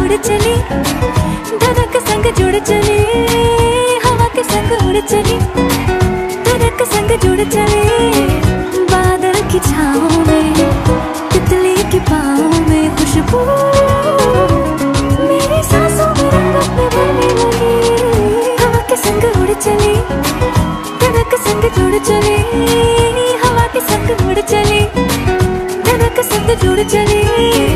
उड़ चली, धड़क संग जुड़ चली, हवा के संग उड़ चली, धड़क संग जुड़ चली, बादल की छाँव में, तितली की पाँव में खुशबू, मेरी सांसों में रंगत भरने लगी हवा के संग उड़ चली, धड़क संग जुड़ चली, हवा के संग उड़ चली, धड़क संग जुड़ चली।